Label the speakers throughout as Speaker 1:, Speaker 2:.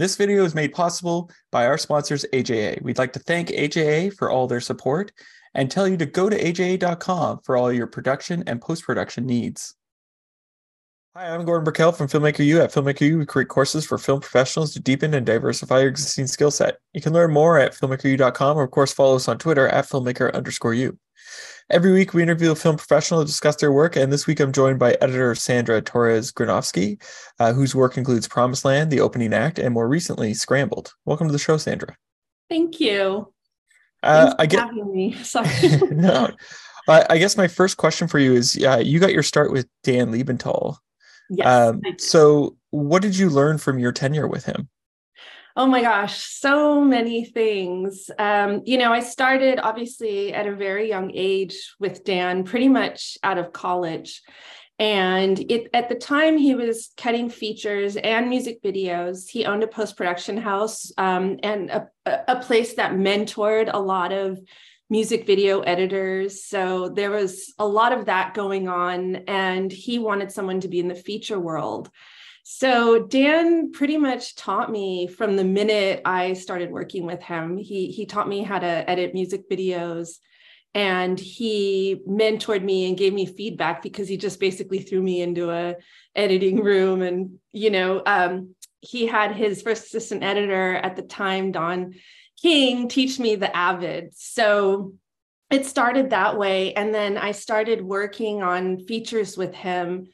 Speaker 1: This video is made possible by our sponsors, AJA. We'd like to thank AJA for all their support and tell you to go to aja.com for all your production and post production needs. Hi, I'm Gordon Burkell from Filmmaker U. At Filmmaker U, we create courses for film professionals to deepen and diversify your existing skill set. You can learn more at filmmakeru.com or, of course, follow us on Twitter at filmmaker underscore U. Every week, we interview a film professional to discuss their work, and this week I'm joined by editor Sandra Torres Granovsky, uh, whose work includes Promised Land, The Opening Act, and more recently, Scrambled. Welcome to the show, Sandra.
Speaker 2: Thank you.
Speaker 1: Uh, I get
Speaker 2: me. Sorry.
Speaker 1: no. I guess my first question for you is: uh, you got your start with Dan Lebental.
Speaker 2: Yes.
Speaker 1: Um, so, what did you learn from your tenure with him?
Speaker 2: Oh my gosh, so many things. Um, you know, I started obviously at a very young age with Dan, pretty much out of college. And it, at the time, he was cutting features and music videos. He owned a post production house um, and a, a place that mentored a lot of music video editors. So there was a lot of that going on, and he wanted someone to be in the feature world. So Dan pretty much taught me from the minute I started working with him. He he taught me how to edit music videos and he mentored me and gave me feedback because he just basically threw me into a editing room and you know um, he had his first assistant editor at the time Don King teach me the Avid. So it started that way. And then I started working on features with him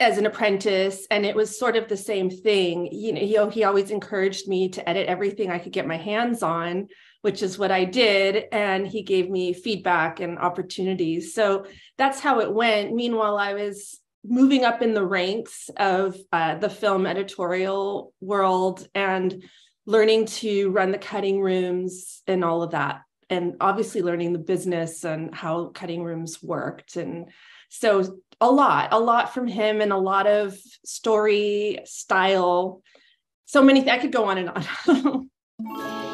Speaker 2: as an apprentice and it was sort of the same thing. You know he, he always encouraged me to edit everything i could get my hands on which is what i did and he gave me feedback and opportunities. So that's how it went. Meanwhile i was moving up in the ranks of uh, the film editorial world and learning to run the cutting rooms and all of that and obviously learning the business and how cutting rooms worked and so a lot a lot from him and a lot of story style so many th- i could go on and on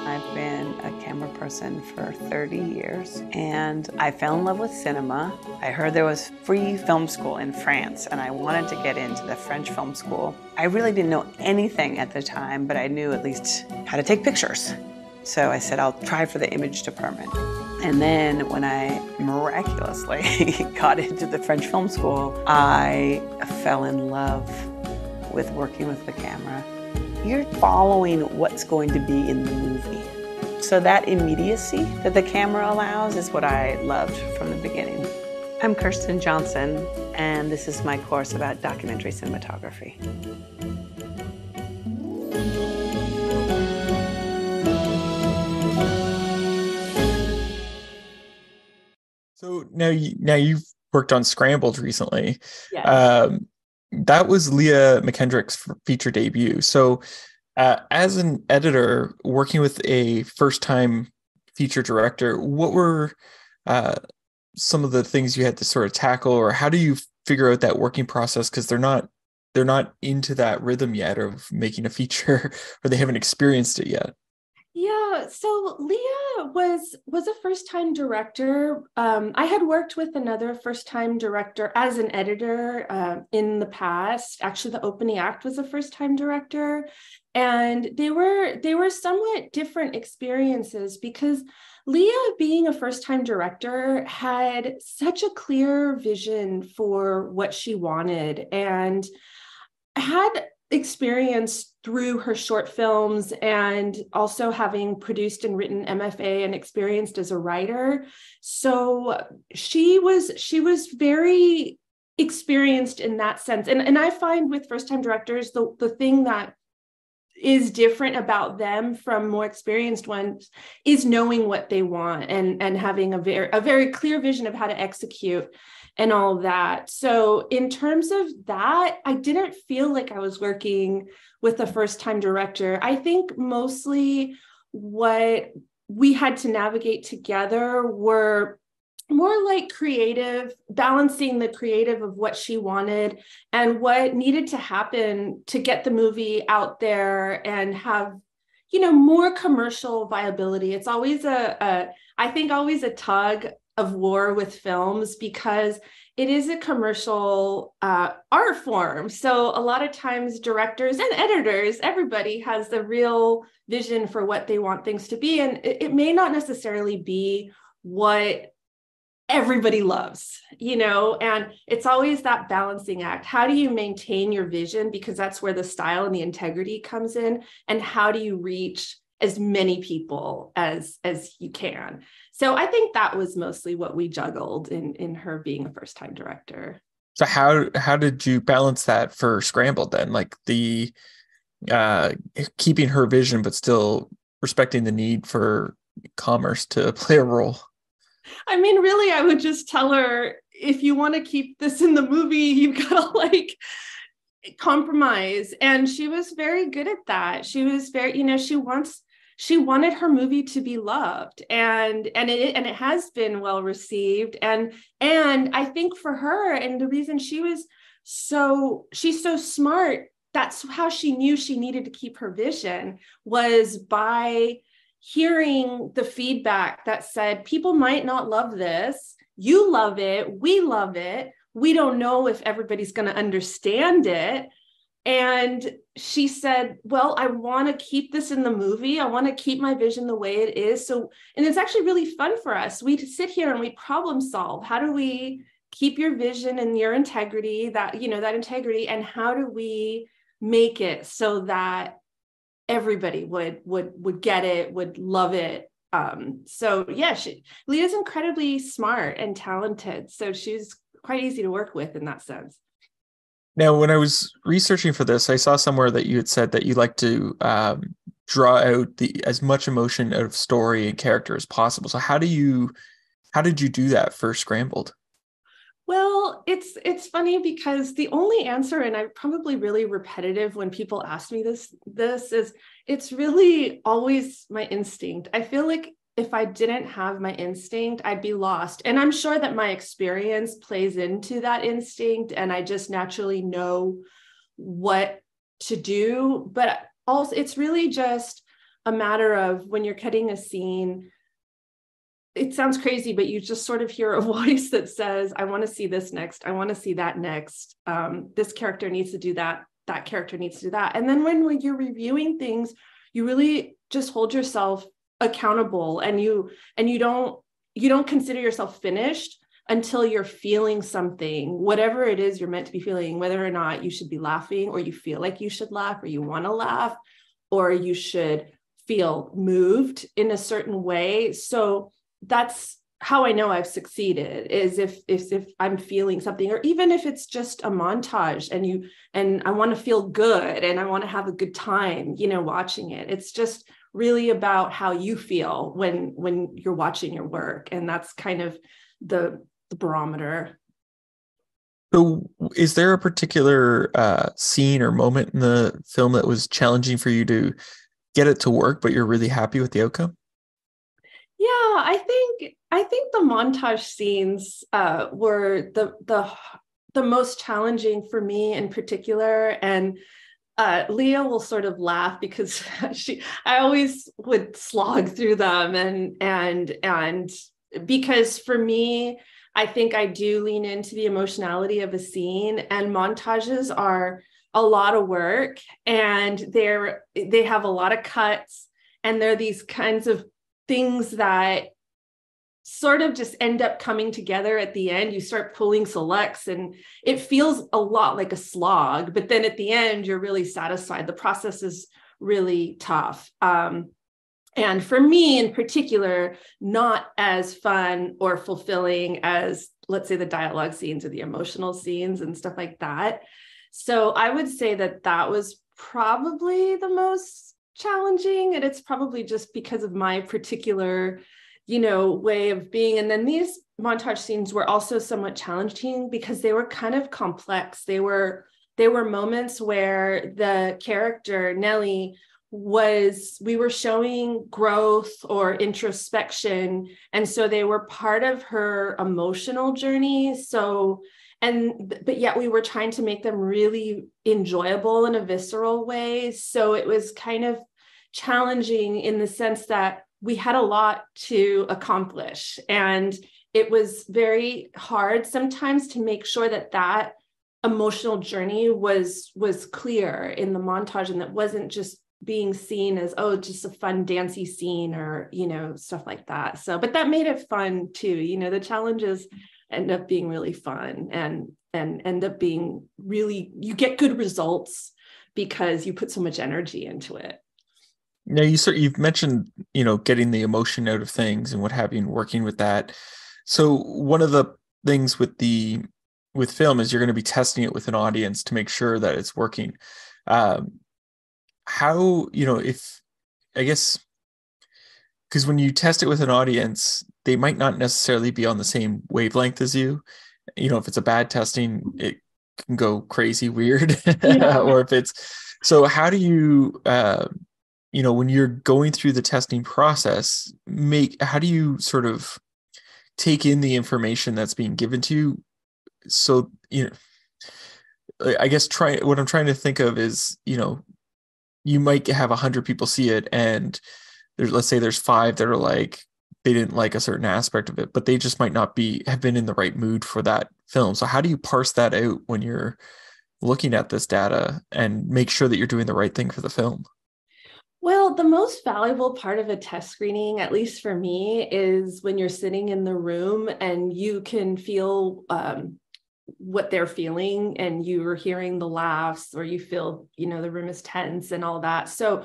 Speaker 3: I've been a camera person for 30 years and I fell in love with cinema. I heard there was free film school in France and I wanted to get into the French film school. I really didn't know anything at the time, but I knew at least how to take pictures. So I said, I'll try for the image department. And then when I miraculously got into the French film school, I fell in love with working with the camera. You're following what's going to be in the movie. So that immediacy that the camera allows is what I loved from the beginning. I'm Kirsten Johnson, and this is my course about documentary cinematography.
Speaker 1: Now you now you've worked on Scrambled recently.
Speaker 2: yes.
Speaker 1: Um, that was Leah McKendrick's feature debut. So, uh, as an editor working with a first-time feature director, what were uh, some of the things you had to sort of tackle, or how do you figure out that working process? Because they're not they're not into that rhythm yet of making a feature, or they haven't experienced it yet.
Speaker 2: So Leah was was a first time director. Um, I had worked with another first time director as an editor uh, in the past. Actually, the opening act was a first time director, and they were they were somewhat different experiences because Leah, being a first time director, had such a clear vision for what she wanted and had experience through her short films and also having produced and written MFA and experienced as a writer. So she was she was very experienced in that sense. And, and I find with first time directors, the, the thing that is different about them from more experienced ones is knowing what they want and and having a very a very clear vision of how to execute and all that. So, in terms of that, I didn't feel like I was working with a first time director. I think mostly what we had to navigate together were more like creative, balancing the creative of what she wanted and what needed to happen to get the movie out there and have you know more commercial viability it's always a, a i think always a tug of war with films because it is a commercial uh, art form. So a lot of times directors and editors, everybody has the real vision for what they want things to be. And it, it may not necessarily be what everybody loves, you know, and it's always that balancing act. How do you maintain your vision? Because that's where the style and the integrity comes in. And how do you reach as many people as as you can so i think that was mostly what we juggled in in her being a first time director.
Speaker 1: So how how did you balance that for scrambled then? Like the uh keeping her vision but still respecting the need for commerce to play a role?
Speaker 2: I mean really i would just tell her if you want to keep this in the movie you've got to like compromise. And she was very good at that. She was very you know she wants she wanted her movie to be loved and and it and it has been well received. And and i think for her and the reason she was so she's so smart that's how she knew she needed to keep her vision was by hearing the feedback that said people might not love this. You love it. We love it. We don't know if everybody's going to understand it and she said, Well, I want to keep this in the movie. I want to keep my vision the way it is. So, and it's actually really fun for us. We sit here and we problem solve. How do we keep your vision and your integrity, that, you know, that integrity, and how do we make it so that everybody would would would get it, would love it. Um, so yeah, she, Leah's incredibly smart and talented. So she's quite easy to work with in that sense.
Speaker 1: Now, when I was researching for this, I saw somewhere that you had said that you like to um, draw out the as much emotion out of story and character as possible. So, how do you, how did you do that for Scrambled?
Speaker 2: Well, it's it's funny because the only answer, and I'm probably really repetitive when people ask me this, this is it's really always my instinct. I feel like if I didn't have my instinct, I'd be lost. And I'm sure that my experience plays into that instinct and I just naturally know what to do. But also, it's really just a matter of when you're cutting a scene, it sounds crazy, but you just sort of hear a voice that says, I want to see this next. I want to see that next. Um, this character needs to do that. That character needs to do that. And then when, when you're reviewing things, you really just hold yourself accountable and you and you don't you don't consider yourself finished until you're feeling something whatever it is you're meant to be feeling whether or not you should be laughing or you feel like you should laugh or you want to laugh or you should feel moved in a certain way. So that's how i know i've succeeded is if if if i'm feeling something or even if it's just a montage and you and i want to feel good and i want to have a good time you know watching it. It's just really about how you feel when when you're watching your work and that's kind of the the barometer.
Speaker 1: So is there a particular uh, scene or moment in the film that was challenging for you to get it to work but you're really happy with the outcome?
Speaker 2: Yeah i think i think the montage scenes uh, were the the the most challenging for me in particular and uh, Leah will sort of laugh because she I always would slog through them and and and because for me I think I do lean into the emotionality of a scene and montages are a lot of work and they're they have a lot of cuts and they're these kinds of things that sort of just end up coming together at the end. You start pulling selects and it feels a lot like a slog, but then at the end, you're really satisfied. The process is really tough. Um, and for me in particular, not as fun or fulfilling as, let's say, the dialogue scenes or the emotional scenes and stuff like that. So I would say that that was probably the most challenging. And it's probably just because of my particular you know, way of being. And then these montage scenes were also somewhat challenging because they were kind of complex. They were they were moments where the character Nellie was we were showing growth or introspection and so they were part of her emotional journey so and but yet we were trying to make them really enjoyable in a visceral way so it was kind of challenging in the sense that we had a lot to accomplish. And it was very hard sometimes to make sure that that emotional journey was was clear in the montage and that wasn't just being seen as oh just a fun dancey scene or you know stuff like that. So but that made it fun too. You know the challenges end up being really fun and and end up being really you get good results because you put so much energy into it
Speaker 1: now you sort you've mentioned you know getting the emotion out of things and what have you and working with that. So one of the things with the with film is you're going to be testing it with an audience to make sure that it's working. Um, how you know if i guess because when you test it with an audience they might not necessarily be on the same wavelength as you. You know if it's a bad testing it can go crazy weird. Yeah. or if it's so how do you uh, you know when you're going through the testing process make how do you sort of take in the information that's being given to you? So you know i guess try what i'm trying to think of is you know you might have a hundred people see it and there's let's say there's five that are like they didn't like a certain aspect of it but they just might not be have been in the right mood for that film. So how do you parse that out when you're looking at this data and make sure that you're doing the right thing for the film
Speaker 2: well, the most valuable part of a test screening, at least for me, is when you're sitting in the room and you can feel um, what they're feeling and you're hearing the laughs or you feel, you know, the room is tense and all that. So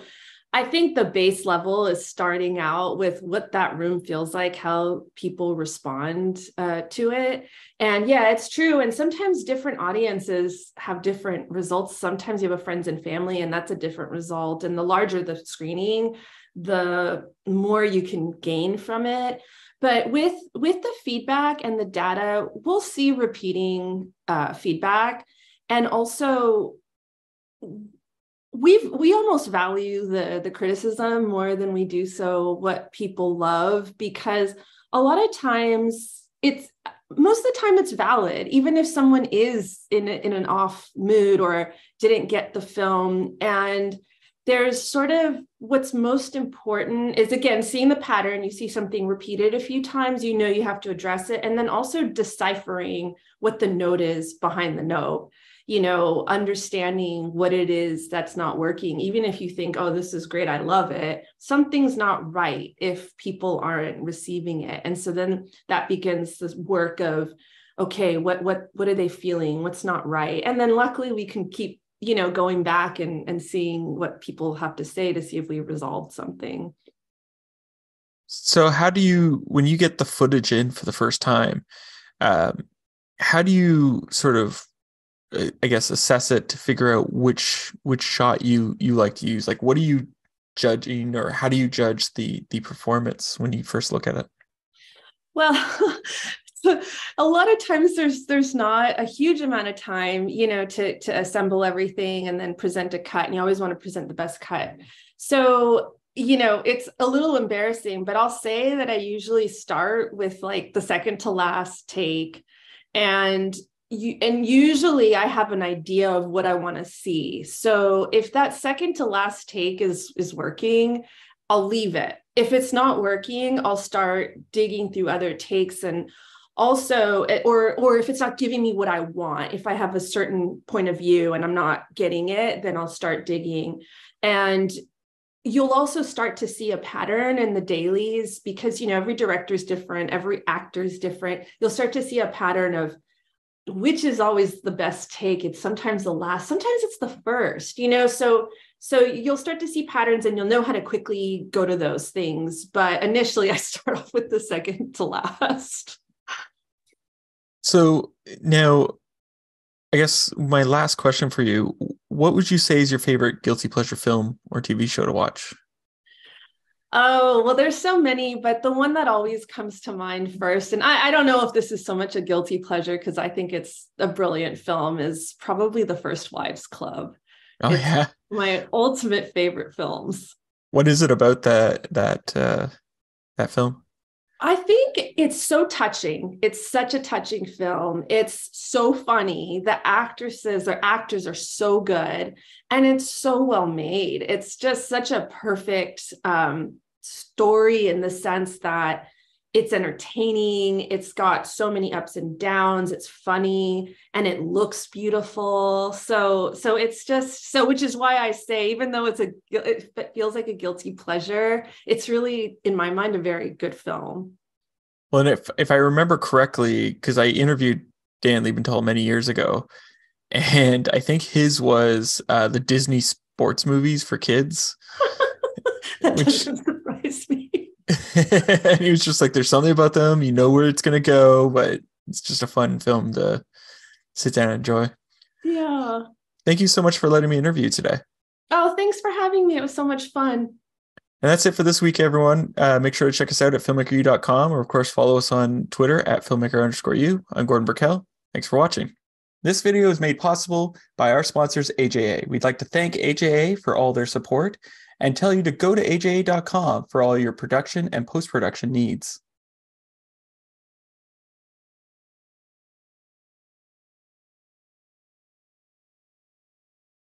Speaker 2: I think the base level is starting out with what that room feels like, how people respond uh, to it. And yeah, it's true. And sometimes different audiences have different results. Sometimes you have a friends and family, and that's a different result. And the larger the screening, the more you can gain from it. But with with the feedback and the data, we'll see repeating uh, feedback, and also we've we almost value the the criticism more than we do so what people love because a lot of times it's most of the time it's valid even if someone is in a, in an off mood or didn't get the film. And there's sort of what's most important is again seeing the pattern. You see something repeated a few times you know you have to address it. And then also deciphering what the note is behind the note you know, understanding what it is that's not working, even if you think, oh, this is great, I love it, something's not right if people aren't receiving it. And so then that begins this work of, okay, what what what are they feeling? What's not right? And then luckily we can keep, you know, going back and, and seeing what people have to say to see if we resolved something.
Speaker 1: So how do you when you get the footage in for the first time, um, how do you sort of I guess assess it to figure out which which shot you you like to use. Like, what are you judging, or how do you judge the the performance when you first look at it?
Speaker 2: Well, a lot of times there's there's not a huge amount of time, you know, to to assemble everything and then present a cut. And you always want to present the best cut. So you know, it's a little embarrassing, but I'll say that I usually start with like the second to last take and and usually I have an idea of what I want to see. So if that second to last take is is working, I'll leave it. If it's not working, I'll start digging through other takes and also eh, or or if it's not giving me what I want, if I have a certain point of view and I'm not getting it, then I'll start digging. And you'll also start to see a pattern in the dailies because you know every director is different, every actor is different. You'll start to see a pattern of which is always the best take? It's sometimes the last sometimes it's the first you know? So so you'll start to see patterns and you'll know how to quickly go to those things. But initially i start off with the second to last.
Speaker 1: So now i guess my last question for you what would you say is your favorite guilty pleasure film or tv show to watch
Speaker 2: Oh, well, there's so many, but the one that always comes to mind first, and I, I don't know if this is so much a guilty pleasure because I think it's a brilliant film, is probably The First Wives Club.
Speaker 1: Oh, it's yeah.
Speaker 2: My ultimate favorite films.
Speaker 1: What is it about that that uh that film?
Speaker 2: I think it's so touching. It's such a touching film. It's so funny. The actresses or actors are so good and it's so well made. It's just such a perfect um, story in the sense that it's entertaining. It's got so many ups and downs. It's funny and it looks beautiful. So so it's just so which is why I say even though it's a it feels like a guilty pleasure, it's really in my mind a very good film.
Speaker 1: Well, and if if I remember correctly, because I interviewed Dan Lebental many years ago, and I think his was uh, the Disney sports movies for kids.
Speaker 2: which, doesn't surprise me.
Speaker 1: And he was just like, "There's something about them. You know where it's gonna go, but it's just a fun film to sit down and enjoy."
Speaker 2: Yeah.
Speaker 1: Thank you so much for letting me interview today.
Speaker 2: Oh, thanks for having me. It was so much fun.
Speaker 1: And that's it for this week, everyone. Uh, make sure to check us out at filmmakeru.com or, of course, follow us on Twitter at filmmaker underscore you. I'm Gordon Burkell. Thanks for watching. This video is made possible by our sponsors, AJA. We'd like to thank AJA for all their support and tell you to go to aja.com for all your production and post production needs.